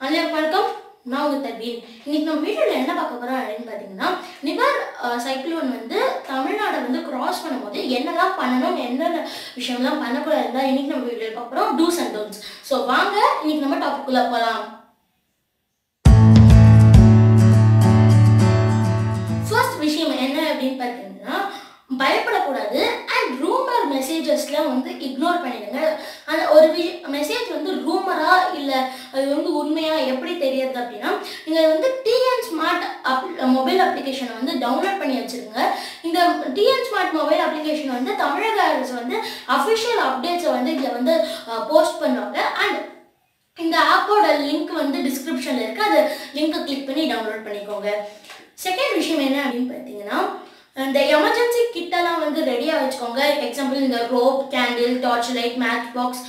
அனைவருக்கும் வணக்கம். நான் உங்கள் தர்பீன். இன்னைக்கு நம்ம வீடியோவில் என்ன பார்க்க போகிறோம் அப்படின்னு பார்த்தீங்கன்னா நிவர் சைக்ளோன் வந்து தமிழ்நாடை வந்து கிராஸ் பண்ணும்போது என்னெல்லாம் பண்ணணும் என்னென்ன விஷயம்லாம் பண்ணக்கூடாது தான் இன்னைக்கு நம்ம வீடியோவில் பார்க்குறோம் டூஸ் அண்ட் டோன்ஸ் ஸோ வாங்க இன்னைக்கு நம்ம டாபிக்குள்ளே போகலாம் ஃபர்ஸ்ட் விஷயம் என்ன அப்படின்னு பார்த்தீங்கன்னா பயப்படக்கூடாது அண்ட் ரூமர் மெசேஜஸ்லாம் வந்து இக்னோர் பண்ணிடுங்க. அந்த ஒரு விஷ மெசேஜ் வந்து ரூமரா இல்லை உண்மையா எப்படி தெரியுது அப்படின்னா நீங்கள் வந்து டிஎன் ஸ்மார்ட் அப் மொபைல் அப்ளிகேஷனை வந்து டவுன்லோட் பண்ணி வச்சிருங்க. இந்த டிஎன் ஸ்மார்ட் மொபைல் அப்ளிகேஷன் வந்து தமிழக அரசு வந்து அஃபிஷியல் அப்டேட்ஸை வந்து இதில் வந்து போஸ்ட் பண்ணுவாங்க. அண்ட் இந்த ஆப்போட லிங்க் வந்து டிஸ்கிரிப்ஷனில் இருக்குது அது லிங்க்கை கிளிக் பண்ணி டவுன்லோட் பண்ணிக்கோங்க. செகண்ட் விஷயம் என்ன அப்படின்னு பார்த்தீங்கன்னா இந்த எமர்ஜென்சி கிட்டெல்லாம் வந்து ரெடியாக வச்சுக்கோங்க. எக்ஸாம்பிள் இந்த rope candle torch light match box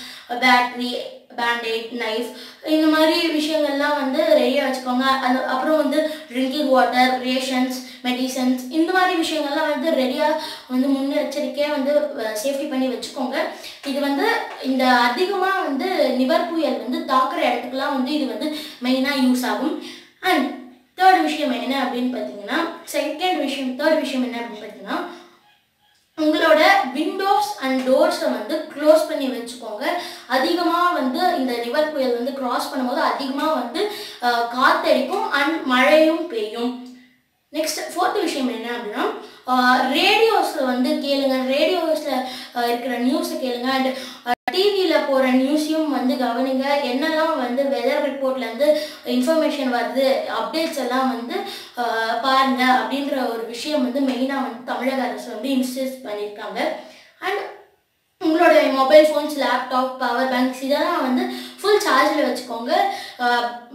battery bandaid knife இந்த மாதிரி விஷயங்கள்லாம் வந்து ரெடியாக வச்சுக்கோங்க. அது அப்புறம் வந்து ட்ரிங்கிங் வாட்டர் ரேஷன்ஸ் மெடிசன்ஸ் இந்த மாதிரி விஷயங்கள்லாம் வந்து ரெடியாக வந்து முன்னெச்சரிக்கையாக வந்து சேஃப்டி பண்ணி வச்சுக்கோங்க. இது வந்து இந்த அதிகமாக வந்து நிவர் புயல் வந்து தாக்குற இடத்துக்குலாம் வந்து இது வந்து மெயினாக யூஸ் ஆகும். அண்ட் தேர்ட் விஷயம் என்ன அப்படின்னு பார்த்தீங்கன்னா செகண்ட் விஷயம் தேர்ட் விஷயம் என்ன அப்படின்னு பார்த்தீங்கன்னா உங்களோட விண்டோஸ் அண்ட் டோர்ஸை வந்து க்ளோஸ் பண்ணி வச்சுக்கோங்க. அதிகமாக வந்து இந்த ரிவர் புயல் வந்து க்ராஸ் பண்ணும்போது அதிகமாக வந்து காத்தடிக்கும் அண்ட் மழையும் பெய்யும். நெக்ஸ்ட் ஃபோர்த் விஷயம் என்ன அப்படின்னா ரேடியோஸில் வந்து கேளுங்க. ரேடியோஸில் இருக்கிற நியூஸை கேளுங்க. அண்ட் டிவியில் போகிற நியூஸையும் வந்து கவனிங்க. என்னெல்லாம் வந்து வெதர் ரிப்போர்ட்லேருந்து இன்ஃபர்மேஷன் வருது அப்டேட்ஸ் எல்லாம் வந்து பாருங்க. அப்படின்ற ஒரு விஷயம் வந்து மெயினாக வந்து தமிழக அரசு வந்து இன்ஸ்டியூஸ் பண்ணியிருக்காங்க. அண்ட் உங்களுடைய mobile phones laptop power banks இதெல்லாம் வந்து ஃபுல் சார்ஜில் வச்சுக்கோங்க.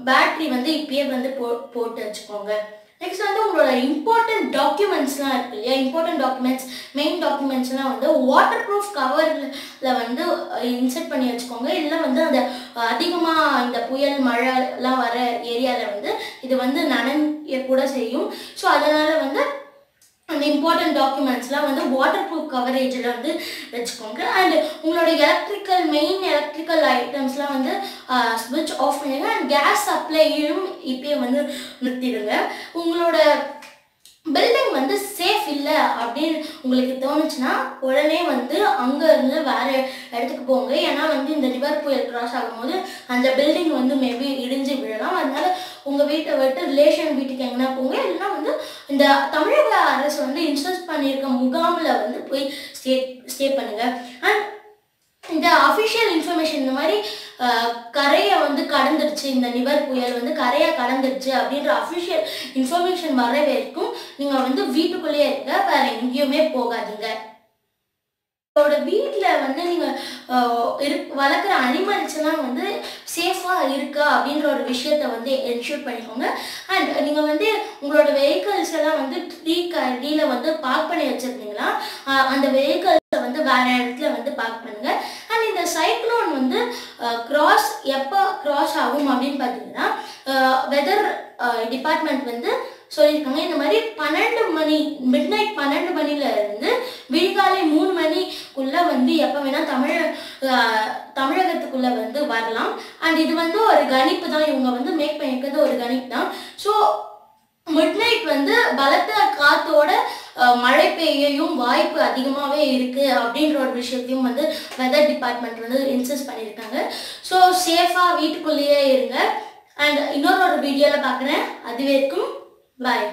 பேட்ரி வந்து இப்பயே வந்து போ போட்டு வச்சுக்கோங்க. நெக்ஸ்ட் வந்து உங்களோட இம்பார்ட்டன்ட் டாக்குமெண்ட்ஸ்லாம் இருக்கு இல்லையா? இம்பார்ட்டன்ட் டாக்குமெண்ட்ஸ் மெயின் டாக்குமெண்ட்ஸ்லாம் வந்து வாட்டர் ப்ரூஃப் கவரில் வந்து இன்செர்ட் பண்ணி வச்சுக்கோங்க. இல்லை வந்து அந்த அதிகமாக இந்த புயல் மழைலாம் வர ஏரியாவில் வந்து இது வந்து நனைய கூட செய்யும். ஸோ அதனால் வந்து வந்து இம்பார்ட்டன்ட் டாக்குமெண்ட்ஸ்லாம் வந்து வாட்டர் ப்ரூஃப் கவரேஜில் வந்து வச்சுக்கோங்க. அண்ட் உங்களோட எலக்ட்ரிக்கல் மெயின் எலக்ட்ரிக்கல் ஐட்டம்ஸ்லாம் வந்து ஸ்விட்ச் ஆஃப் பண்ணிடுங்க. அண்ட் கேஸ் சப்ளையும் இப்பயே வந்து நிறுத்திடுங்க. உங்களோட பில்டிங் வந்து சேஃப் இல்லை அப்படின்னு உங்களுக்கு தோணுச்சுன்னா உடனே வந்து அங்கே இருந்து வேறு இடத்துக்கு போங்க. ஏன்னா வந்து இந்த ரிவர் புயல் கிராஸ் ஆகும்போது அந்த பில்டிங் வந்து மேபி இடிஞ்சு விழலாம். அதனால உங்கள் வீட்டை விட்டு ரிலேஷன் வீட்டுக்கு எங்கன்னா போங்க. இல்லைன்னா வந்து இந்த தமிழக அரசு வந்து இன்சூரன்ஸ் பண்ணியிருக்க முகாமில் வந்து போய் ஸ்டே ஸ்டே பண்ணுங்க. அண்ட் இந்த அஃபிஷியல் இன்ஃபர்மேஷன் இந்த மாதிரி கரையை வந்து கடந்துருச்சு இந்த நிவர் புயல் வந்து கரையை கடந்துருச்சு அப்படின்ற அஃபிஷியல் இன்ஃபர்மேஷன் வர வரைக்கும் நீங்கள் வந்து வீட்டுக்குள்ளேயே இருக்க வேற எங்கேயுமே போகாதீங்க. உங்களோட வீட்டில் வந்து நீங்கள் இரு வளர்க்குற அனிமல்ஸ் எல்லாம் வந்து சேஃபாக இருக்கா அப்படின்ற ஒரு விஷயத்த வந்து என்ஷூர் பண்ணிக்கோங்க. அண்ட் நீங்கள் வந்து உங்களோட வெஹிக்கல்ஸ் எல்லாம் வந்து ட்ரீ கடியில் வந்து பார்க் பண்ணி வச்சுருக்கீங்க அந்த வெஹிக்கல்ஸை வந்து வேற இடத்துல வந்து பார்க் பண்ணுங்க. அண்ட் இந்த சைக்ளோன் வந்து கிராஸ் எப்போ கிராஸ் ஆகும் அப்படின்னு பார்த்தீங்கன்னா வெதர் டிபார்ட்மெண்ட் வந்து சொல்லியிருக்காங்க. இந்த மாதிரி பன்னெண்டு மணி மிட் நைட் பன்னெண்டு மணில இருந்து விடிகாலை மூணு மணிக்குள்ள வந்து எப்போ வேணா தமிழ தமிழகத்துக்குள்ள வந்து வரலாம். அண்ட் இது வந்து ஒரு கணிப்பு தான். இவங்க வந்து மேக் பண்ணியிருக்கிறது ஒரு கணிப்பு தான். ஸோ மிட் நைட் வந்து பலத்த காத்தோட மழை பெய்யையும் வாய்ப்பு அதிகமாகவே இருக்குது அப்படின்ற ஒரு விஷயத்தையும் வந்து வெதர் டிபார்ட்மெண்ட் வந்து இன்சிஸ்ட் பண்ணியிருக்காங்க. ஸோ சேஃபாக வீட்டுக்குள்ளேயே இருங்க. அண்ட் இன்னொரு ஒரு வீடியோவில் பார்க்குறேன் அது வரைக்கும் பாய்